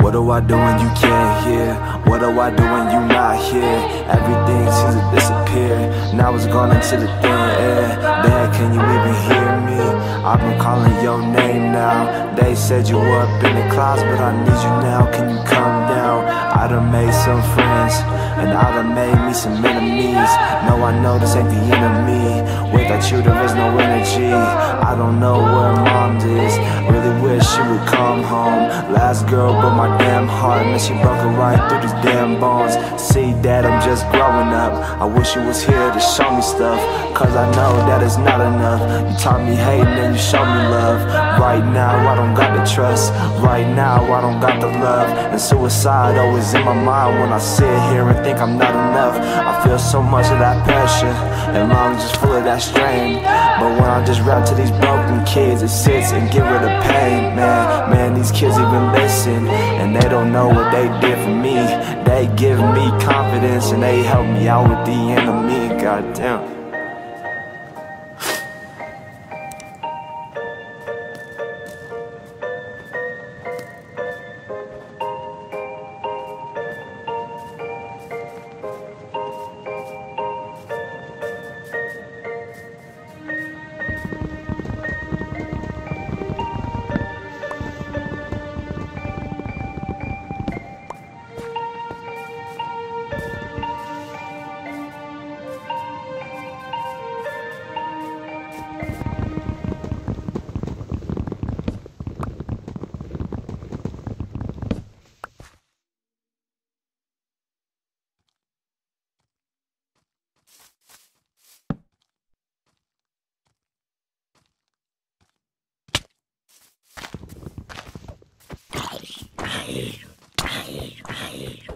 What do I do when you can't hear? What do I do when you not here? Everything seems to disappear. Now it's gone into the thin air. I've been calling your name now. They said you were up in the clouds, but I need you now. Can you come down? I done made some friends, and I done made me some enemies. No, I know this ain't the enemy. Without you, there is no energy. I don't know where mom is. Really wish she would come home. Last girl but my damn heart, man. She broke it right through these damn bones. See, dad, I'm just growing up. I wish you was here to show me stuff. Cause I know that it's not enough. You taught me hate, and you showed me love. Right now, I don't got the trust. Right now, I don't got the love. And suicide always in my mind when I sit here and think I'm not enough. I feel so much of that passion, and lungs just full of that strain. But when I just rap to these broken kids, it sits and get rid of pain, man. Man, these kids even listen, and they don't know what they did for me. They give me confidence and they help me out with the enemy. Goddamn. Yeah.